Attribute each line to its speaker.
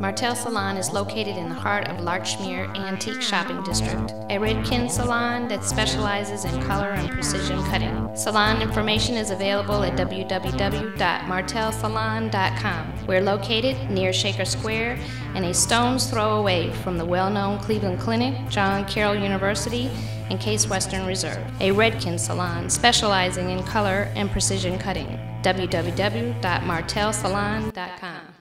Speaker 1: Martel Salon is located in the heart of Larchmere Antique Shopping District, a Redken salon that specializes in color and precision cutting. Salon information is available at www.martelsalon.com. We're located near Shaker Square and a stone's throw away from the well known Cleveland Clinic, John Carroll University, and Case Western Reserve. A Redken salon specializing in color and precision cutting. www.martelsalon.com.